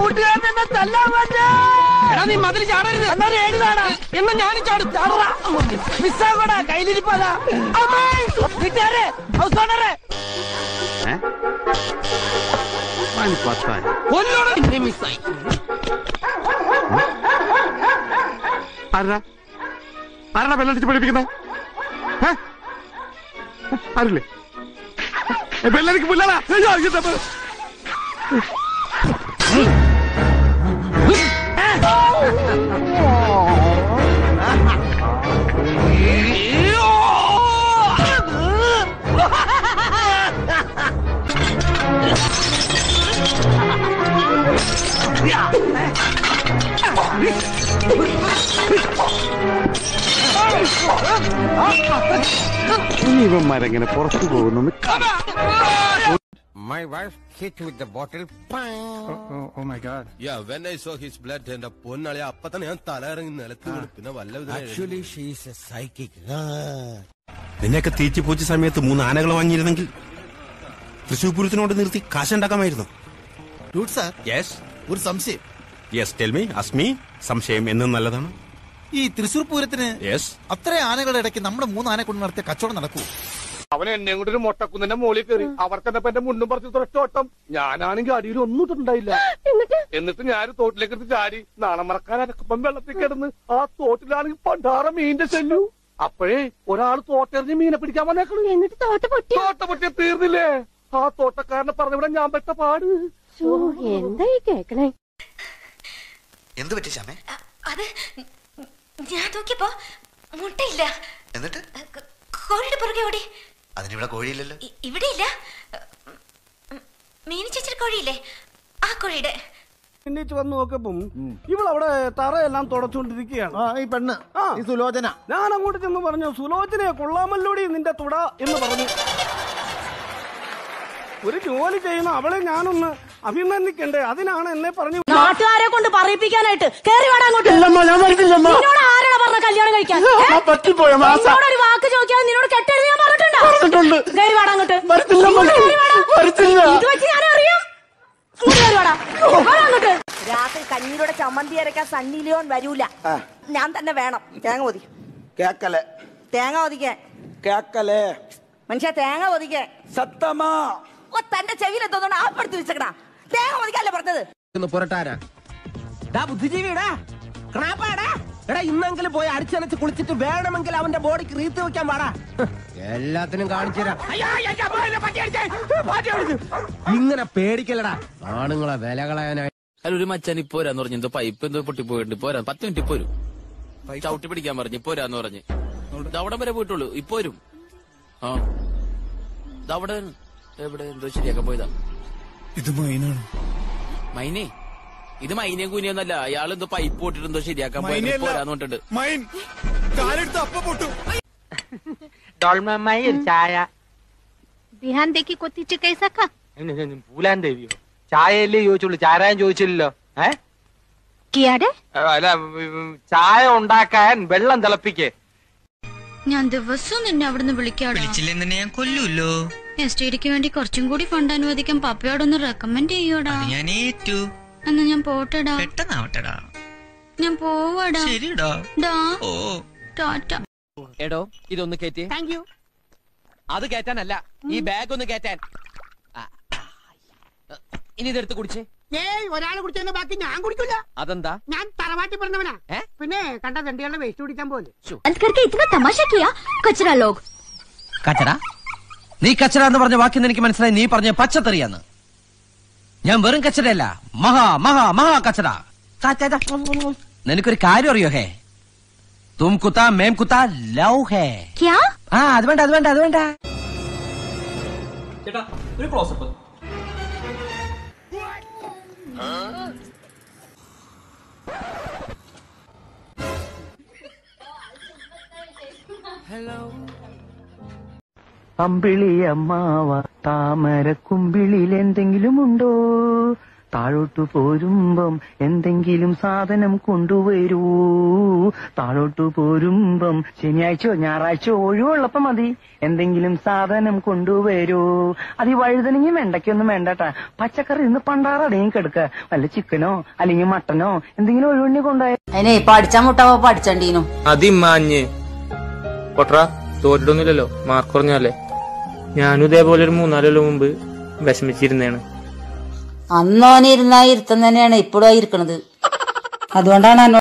കൂട്ടുകാരൻ എന്നെ തല്ലാൻ പറ്റാ നീ മതിൽ ചാടരുത്. എന്നാ ഏഴുതാണ് എന്നാ ഞാനും ചാടും. മിസ്സാകൂടാ കയ്യിലിരിപ്പതാ. അമ്മേ വീട്ടുകാരെ ഹൗസ് ഓണറെ നീ മിസ്സായി. ആരാ? ആരാ വെള്ളടിച്ച് പഠിപ്പിക്കുന്നത് ആരില്ലേ? ബെല്ലടിക്ക് പുല്ലാടാ ഇനി ഇവന്മാരെങ്ങനെ പുറത്തു പോകുന്നു? My wife hit with the bottle. Yeah, when I saw his blood എന്റെ പൊന്നളി അപ്പൊ തന്നെ ഞാൻ തല ഇറങ്ങി നിലത്ത് വീണു. പിന്നെ വല്ല Actually, she is a psychic. നിന്നെയൊക്കെ തീറ്റി പൂച്ച സമയത്ത് മൂന്ന് ആനകൾ വാങ്ങിയിരുന്നെങ്കിൽ തൃശൂർ പൂരത്തിനോട് നിർത്തി കാശുണ്ടാക്കാമായിരുന്നു ഡൂട്ട് സാർ യെസ് ഒരു സംശയം. യെസ് ടെൽ അസ്മി സംശയം എന്നും നല്ലതാണ്. ഈ തൃശൂർ പൂരത്തിന് അത്ര ആനകളുടെ ഇടയ്ക്ക് നമ്മുടെ മൂന്ന് ആനെ കൊണ്ട് നടത്തിയ കച്ചവടം നടക്കൂ. അവൻ എന്നെ കൊണ്ട് ഒരു മോളിൽ മുകളിൽ കയറി അവർക്ക് എന്നപ്പോ എന്റെ മുണ്ടും പറിച്ച് തൊട്ടോട്ടം ഞാനാണെങ്കിൽ അടിയിൽ ഒന്നും ഇട്ടിട്ടുണ്ടായില്ല. എന്നിട്ട്? ഞാൻ തോട്ടിലേക്ക് എടുത്ത് ചാരി നാണം മറക്കാൻ അനക്കപ്പം വെള്ളത്തിൽ കിടന്ന് ആ തോട്ടിലാണെങ്കിൽ പണ്ടാറ മീനിന്റെ ചെല്ലു അപ്പോഴേ ഒരാൾ തോട്ടെറിഞ്ഞ് മീനെ പിടിക്കാൻ വന്നേക്കണു. എന്നിട്ട് തോട്ട പൊട്ടി? തോട്ട പൊട്ടിയ തീർന്നില്ലേ? ആ തോട്ടക്കാരനെ പറഞ്ഞവിടെ ഞാൻ പെട്ട പാട്. എന്തായി കേക്കണേ? എന്ത് പറ്റി ശമേ അത് ഞാൻ നോക്കിയപ്പോ മുട്ടയില്ല. എന്നിട്ട്? കോഴിയുടെ പുറകെ ഓടി. അതിനിവിടെ കോഴിയില്ലല്ലോ. ഇവിടെ ഇവിടെയില്ല. മീനി ചേച്ചിയുടെ കോഴിയില്ലേ? ആ കോഴിയുടെ. എണ്ണീച്ച് വന്ന് നോക്കപ്പം ഇവളവിടെ തറയെല്ലാം തുടച്ചുകൊണ്ടിരിക്കുകയാണ്. ഈ പെണ്ണ് ആ. ഈ സുലോചന. ഞാൻ അങ്ങോട്ട് ചെന്ന് പറഞ്ഞു സുലോചനയെ കൊള്ളാമല്ലോടി നിന്റെ തുട എന്ന് പറഞ്ഞു. ഒരു ജോലി ചെയ്യുന്ന അവളെ ഞാനൊന്ന് അഭിനന്ദിക്കണ്ടേ? അതിനാണ് എന്നെ പറഞ്ഞു നാട്ടുകാരെ കൊണ്ട് പറയിപ്പിക്കാനായിട്ട് കേറി വാടാ അങ്ങോട്ട്. ഞാൻ പറ്റിപ്പോയ ഒരു വാക്ക് ചോദിക്കാൻ നിന്നോട് ഞാൻ പറഞ്ഞിട്ടുണ്ടോ? വാടാ അങ്ങോട്ട്. ഇത് വെച്ച് ഞാൻ അറിയാം അങ്ങോട്ട്. രാത്രി കഞ്ഞീരുടെ ചമ്മന്തി അരക്കാൻ സണ്ണി ലിയോൺ വരൂല ഞാൻ തന്നെ വേണം. തേങ്ങ ഒതി കേക്കലെ. തേങ്ങ ഒതിക്കാൻ കേക്കലെ. മനുഷ്യ തേങ്ങ ഒതിക്കാൻ സത്തമാ ഓ തന്റെ ചെവിയിൽ എന്തോന്നാണ് ആ പടുത്ത് വെച്ചേക്കണ തേങ്ങ ഒതിക്കല്ലേ പറഞ്ഞത്? പുരട്ടാരാ ബുദ്ധിജീവിടാ. ക്രാപ്പാടാ. എടാ ഇന്നെങ്കിലും പോയി അടിച്ചനച്ച് കുളിച്ചിട്ട് വേണമെങ്കിൽ അവന്റെ ബോഡിക്ക് റീത്ത് വെക്കാൻ പാടാ എല്ലാത്തിനും കാണിച്ചു തരാം. ഇങ്ങനെ പേടിക്കലടാ ആണുങ്ങളെ വില കളയാനായി. ഒരു മച്ചാൻ ഇപ്പോരാന്ന് പറഞ്ഞു എന്തോ പൈപ്പ് എന്തോ പൊട്ടിപ്പോയിട്ടുണ്ട്. പോരാ പത്ത് മിനിറ്റ് പോരും. ചവിട്ടി പിടിക്കാൻ പറഞ്ഞു. ഇപ്പോരാന്ന് പറഞ്ഞു. പറഞ്ഞ് അവിടെ വരെ പോയിട്ടുള്ളൂ. ഇപ്പോരും ആ. ഇത് അവിടെ എവിടെ എന്തോ ശരിയാക്കാൻ പോയതാ. ഇത് മൈനാണ്. മൈനെ? ഇത് മൈനയും കുനിയൊന്നല്ല അയാൾ എന്തോ പൈപ്പ് പൊട്ടിട്ടുണ്ടോ ശരിയാക്കാൻ പോരാന്നുണ്ട് മൈൻ. കാലെടുത്ത് അപ്പ പൊട്ടു. ഡോൾമമായി ഒരു ചായ. ധ്യാൻ തേക്ക് കൊത്തിച്ച് കൈസാക്ക. പൂലാൻ ദേവിയോ? ചായയല്ലേ ചോദിച്ചുള്ളൂ. ചാരാൻ ചോദിച്ചില്ലല്ലോ. ഏ? കിയാടെ? അല്ല ചായ ഉണ്ടാക്കാൻ വെള്ളം തിളപ്പിക്കേ. ഞാൻ ദിവസവും നിന്നെ അവിടുന്ന് വിളിക്കാടോ. വിളിച്ചില്ലെന്നെ ഞാൻ കൊല്ലൂല്ലോ. എസ്റ്റേഡിക്ക് വേണ്ടി കുറച്ചും കൂടി ഫണ്ട് അനുവദിക്കാൻ പപ്പയോടൊന്ന് റെക്കമെൻഡ് ചെയ്യോടാ. ഞാൻ ഏറ്റു. എന്നാ ഞാൻ പോട്ടെടാ. പെട്ടെന്നാവട്ടെടാ ഞാൻ പോവാടാ ശരിടാ ഡാ. ഓ. ടാറ്റ. എടോ ഇതൊന്ന് കയറ്റി താങ്ക് യു അത് കേറ്റാനല്ല ഈ ബാഗ് ഒന്ന് കേറ്റാൻ. ഇനി ഇതെടുത്ത് കുടിച്ചേ. ഏയ് ഒരാൾ കുടിച്ചതിന് ബാക്കി ഞാൻ കുടിക്കില്ല അതെന്താ? ഞാൻ തറവാട്ടി പറഞ്ഞവനാ. പിന്നെ കണ്ട തണ്ടികളുടെ വേസ്റ്റ് കുടിക്കാൻ പോലെ കച്ചറ നീ കച്ചറ എന്ന് പറഞ്ഞ വാക്കിന്ന് എനിക്ക് മനസ്സിലായി. നീ പറഞ്ഞ പച്ചത്തെറിയാന്ന്. ഞാൻ വെറും കച്ചടയല്ല മഹാ മഹാ മഹാ കച്ചട. നിനക്കൊരു കാര്യം അറിയോ ഹേ? തും കുത്ത മേം കുത്ത ലവ് ഹേ? क्या ആ അത് വേണ്ട അത് വേണ്ട അത് വേണ്ട. അമ്പിളി അമ്മാവ താമര കുമ്പിളിൽ എന്തെങ്കിലും ഉണ്ടോ താഴോട്ടു പോരുമ്പം എന്തെങ്കിലും സാധനം കൊണ്ടുവരൂ. താഴോട്ടു പോരുമ്പം ശനിയാഴ്ചയോ ഞായറാഴ്ചയോ ഒഴിവുള്ളപ്പം മതി. എന്തെങ്കിലും സാധനം കൊണ്ടുവരൂ. അത് ഈ വഴുതനെങ്കിൽ വെണ്ടയ്ക്കൊന്നും വേണ്ടട്ടാ. പച്ചക്കറി ഇന്ന് പണ്ടാറടയും കെടുക്ക. വല്ല ചിക്കനോ അല്ലെങ്കിൽ മട്ടനോ എന്തെങ്കിലും ഒഴിവണ്ണി കൊണ്ടുപോയ അതിനെ പഠിച്ചാ മുട്ടാവോ പഠിച്ചണ്ടീനു. അതിമാഞ്ഞ് തോറ്റിട്ടൊന്നുമില്ലല്ലോ. മാർക്ക് കുറഞ്ഞല്ലേ ഞാനും ഇതേപോലെ ഒരു മൂന്നാലോ മുമ്പ് വിഷമിച്ചിരുന്നേണ് അന്നോനിരുന്ന ഇരുത്തം തന്നെയാണ് ഇപ്പോഴും ഇരിക്കണത് അതുകൊണ്ടാണ്